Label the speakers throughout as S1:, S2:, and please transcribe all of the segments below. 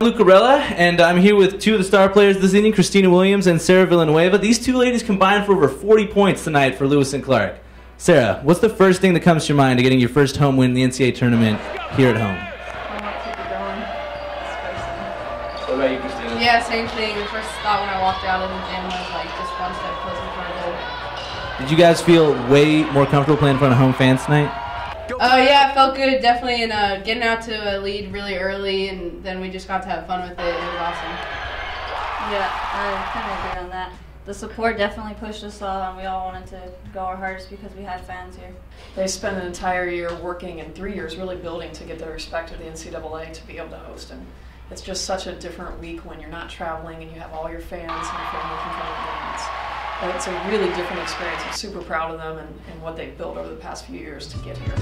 S1: Lucarella, and I'm here with two of the star players this evening, Christina Williams and Sarah Villanueva. These two ladies combined for over 40 points tonight for Lewis and Clark. Sarah, what's the first thing that comes to your mind to getting your first home win in the NCAA tournament here at home? What about you, Christina?
S2: Yeah, same thing. The first thought when I walked out of the gym was like just one step closer to our goal.
S1: Did you guys feel way more comfortable playing in front of home fans tonight?
S2: Oh yeah, it felt good. Definitely, and uh, getting out to a lead really early, and then we just got to have fun with it. It was awesome.
S3: Yeah, I kind of agree on that. The support definitely pushed us all, and we all wanted to go our hardest because we had fans here.
S4: They spent an entire year working and three years really building to get the respect of the NCAA to be able to host. And it's just such a different week when you're not traveling and you have all your fans and your family can come to games. And It's a really different experience. I'm super proud of them and, and what they've built over the past few years to get here.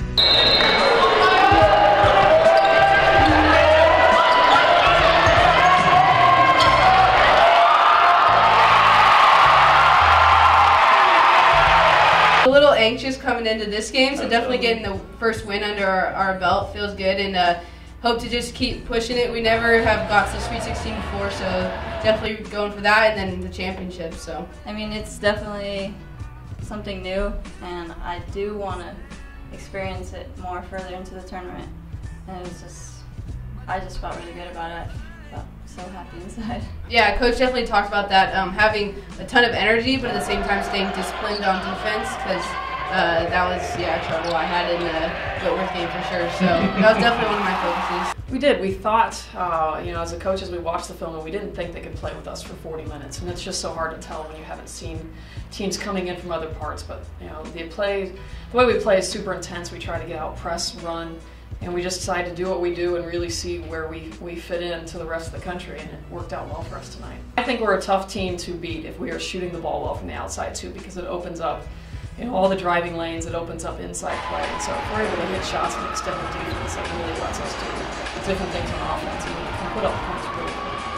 S2: A little anxious coming into this game, so definitely getting the first win under our, our belt feels good, and uh, hope to just keep pushing it. We never have got to the Sweet 16 before, so definitely going for that, and then the championship. So.
S3: I mean, it's definitely something new, and I do want to experience it more further into the tournament. And it was just, I just felt really good about it. Felt so happy inside.
S2: Yeah, coach definitely talked about that, um, having a ton of energy, but at the same time staying disciplined on defense because uh, that was yeah trouble I had in the Whitworth game for sure. So that was definitely one of my focuses.
S4: We did. We thought, uh, you know, as a coach, as we watched the film, and we didn't think they could play with us for 40 minutes. And it's just so hard to tell when you haven't seen teams coming in from other parts. But you know, they play. The way we play is super intense. We try to get out, press, run, and we just decided to do what we do and really see where we, we fit in to the rest of the country. And it worked out well for us tonight. I think we're a tough team to beat if we are shooting the ball well from the outside too, because it opens up. You know, all the driving lanes, it opens up inside play. And so if we're able to hit shots and extend the defense, that really lets us do different things on offense and we can put up points really quick.